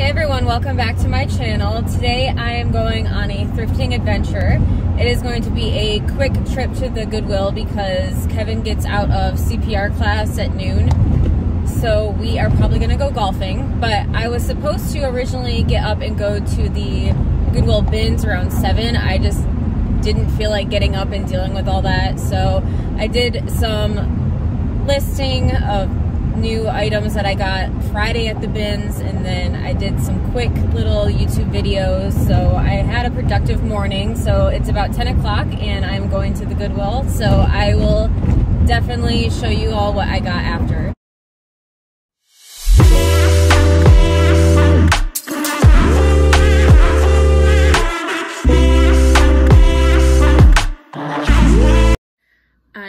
Hey everyone, welcome back to my channel. Today I am going on a thrifting adventure. It is going to be a quick trip to the Goodwill because Kevin gets out of CPR class at noon. So we are probably gonna go golfing, but I was supposed to originally get up and go to the Goodwill bins around seven. I just didn't feel like getting up and dealing with all that. So I did some listing of new items that I got Friday at the bins and then I did some quick little YouTube videos. So I had a productive morning. So it's about 10 o'clock and I'm going to the Goodwill. So I will definitely show you all what I got after.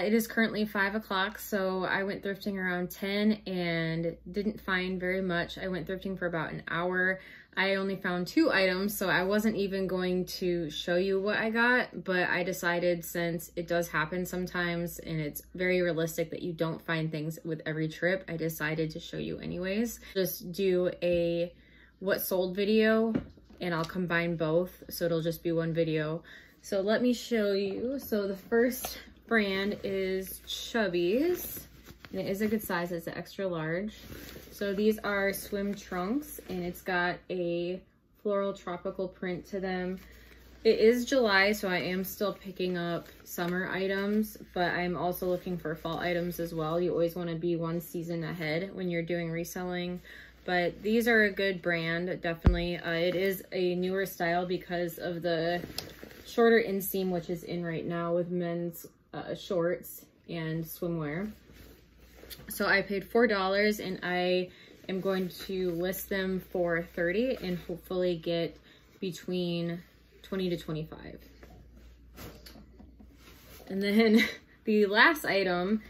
Uh, it is currently five o'clock, so I went thrifting around 10 and didn't find very much. I went thrifting for about an hour. I only found two items, so I wasn't even going to show you what I got, but I decided since it does happen sometimes and it's very realistic that you don't find things with every trip, I decided to show you anyways. Just do a what sold video and I'll combine both, so it'll just be one video. So let me show you. So the first brand is Chubbies. And it is a good size, it's an extra large. So these are swim trunks and it's got a floral tropical print to them. It is July, so I am still picking up summer items, but I'm also looking for fall items as well. You always want to be one season ahead when you're doing reselling. But these are a good brand, definitely. Uh, it is a newer style because of the shorter inseam, which is in right now with men's uh, shorts and swimwear. So I paid $4 and I am going to list them for 30 and hopefully get between 20 to 25. And then the last item,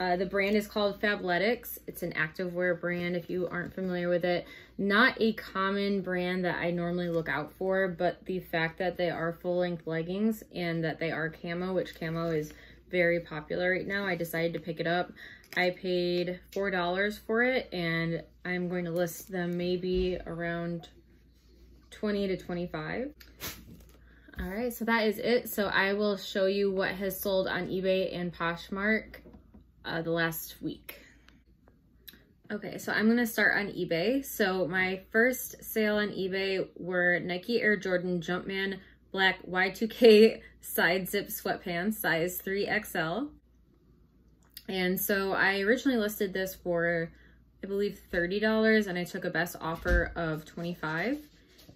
uh, the brand is called Fabletics. It's an activewear brand if you aren't familiar with it. Not a common brand that I normally look out for, but the fact that they are full-length leggings and that they are camo, which camo is very popular right now. I decided to pick it up. I paid $4 for it and I'm going to list them maybe around 20 to 25. All right, so that is it. So I will show you what has sold on eBay and Poshmark uh, the last week. Okay, so I'm gonna start on eBay. So my first sale on eBay were Nike Air Jordan Jumpman black Y2K side zip sweatpants, size 3XL. And so I originally listed this for, I believe $30 and I took a best offer of 25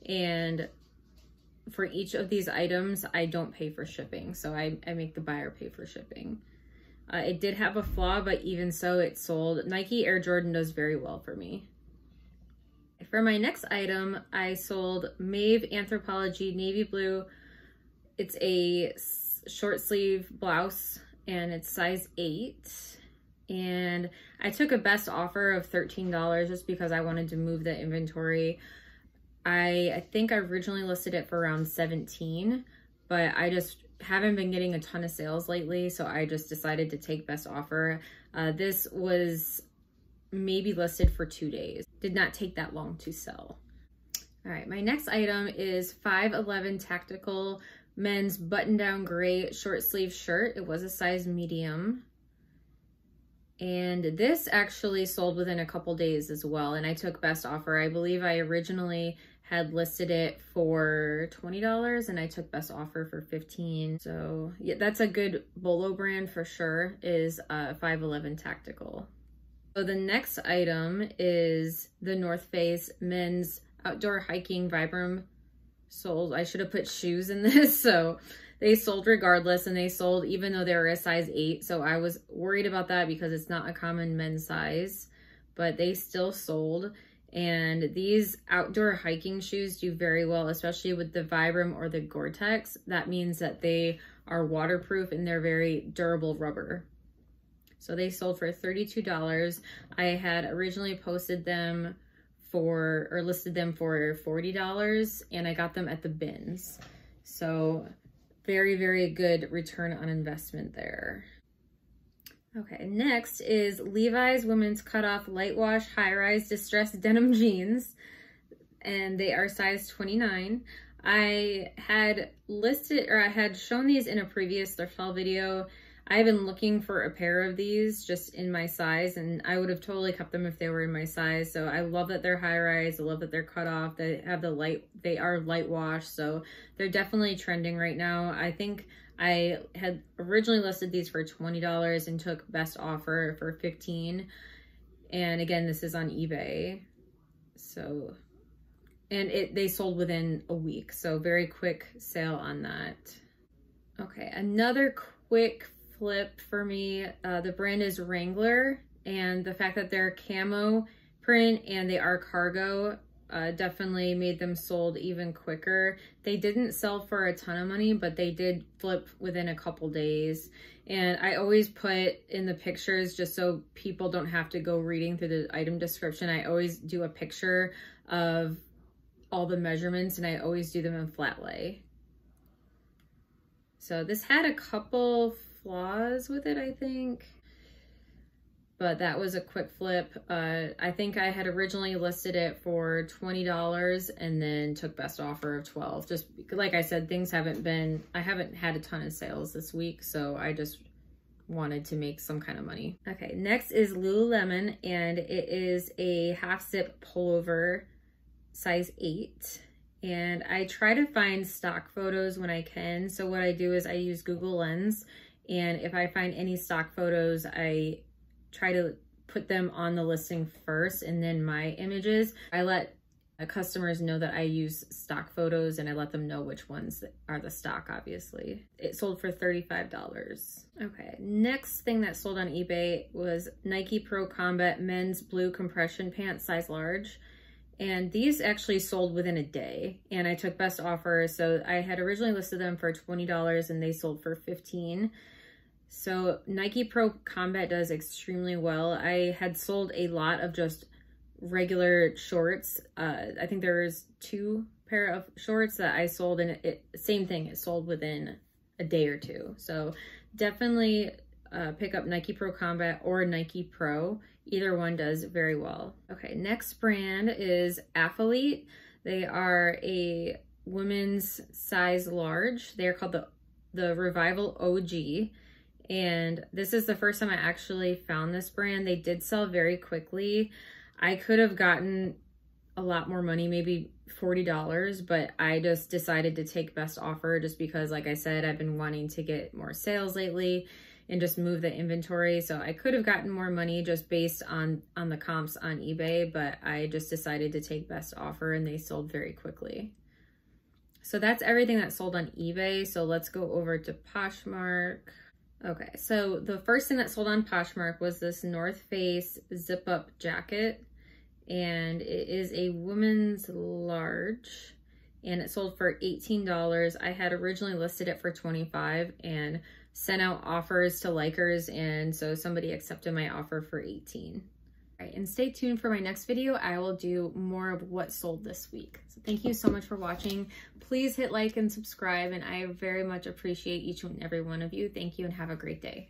and for each of these items, I don't pay for shipping. So I, I make the buyer pay for shipping. Uh, it did have a flaw, but even so, it sold. Nike Air Jordan does very well for me. For my next item, I sold Maeve Anthropologie Navy Blue. It's a short sleeve blouse and it's size 8. And I took a best offer of $13 just because I wanted to move the inventory. I, I think I originally listed it for around 17, but I just haven't been getting a ton of sales lately, so I just decided to take best offer. Uh, this was maybe listed for two days. Did not take that long to sell. All right, my next item is 511 Tactical Men's Button-Down Gray Short Sleeve Shirt. It was a size medium. And this actually sold within a couple days as well. And I took best offer. I believe I originally had listed it for $20 and I took best offer for 15. So yeah, that's a good Bolo brand for sure is uh, 511 Tactical. So the next item is the North Face Men's Outdoor Hiking Vibram sold. I should have put shoes in this. So they sold regardless and they sold even though they were a size 8. So I was worried about that because it's not a common men's size. But they still sold. And these outdoor hiking shoes do very well, especially with the Vibram or the Gore-Tex. That means that they are waterproof and they're very durable rubber. So they sold for $32. I had originally posted them for, or listed them for $40 and I got them at the bins. So very, very good return on investment there. Okay, next is Levi's Women's Cutoff Light Wash High Rise Distressed Denim Jeans. and they are size 29. I had listed or I had shown these in a previous thrift haul video. I've been looking for a pair of these just in my size and I would have totally kept them if they were in my size. So I love that they're high rise. I love that they're cut off. They have the light, they are light wash. So they're definitely trending right now. I think I had originally listed these for $20 and took best offer for 15. And again, this is on eBay. So, and it they sold within a week. So very quick sale on that. Okay, another quick flip for me. Uh, the brand is Wrangler and the fact that they're camo print and they are cargo uh, definitely made them sold even quicker. They didn't sell for a ton of money, but they did flip within a couple days. And I always put in the pictures just so people don't have to go reading through the item description. I always do a picture of all the measurements and I always do them in flat lay. So this had a couple flaws with it, I think but that was a quick flip. Uh, I think I had originally listed it for $20 and then took best offer of 12. Just like I said, things haven't been, I haven't had a ton of sales this week, so I just wanted to make some kind of money. Okay, next is Lululemon, and it is a half zip pullover size 8 and I try to find stock photos when I can. So what I do is I use Google Lens and if I find any stock photos, I try to put them on the listing first and then my images. I let uh, customers know that I use stock photos and I let them know which ones are the stock, obviously. It sold for $35. Okay, next thing that sold on eBay was Nike Pro Combat men's blue compression pants, size large. And these actually sold within a day and I took best offer. So I had originally listed them for $20 and they sold for 15 so Nike Pro Combat does extremely well. I had sold a lot of just regular shorts. Uh, I think there was two pair of shorts that I sold and it, same thing, it sold within a day or two. So definitely uh, pick up Nike Pro Combat or Nike Pro. Either one does very well. Okay, next brand is Athleta. They are a women's size large. They are called the, the Revival OG. And this is the first time I actually found this brand. They did sell very quickly. I could have gotten a lot more money, maybe $40, but I just decided to take best offer just because, like I said, I've been wanting to get more sales lately and just move the inventory. So I could have gotten more money just based on, on the comps on eBay, but I just decided to take best offer and they sold very quickly. So that's everything that sold on eBay. So let's go over to Poshmark. Okay, so the first thing that sold on Poshmark was this North Face zip up jacket and it is a woman's large and it sold for $18. I had originally listed it for 25 and sent out offers to likers and so somebody accepted my offer for 18. Right, and stay tuned for my next video. I will do more of what sold this week. So thank you so much for watching. Please hit like and subscribe, and I very much appreciate each and every one of you. Thank you and have a great day.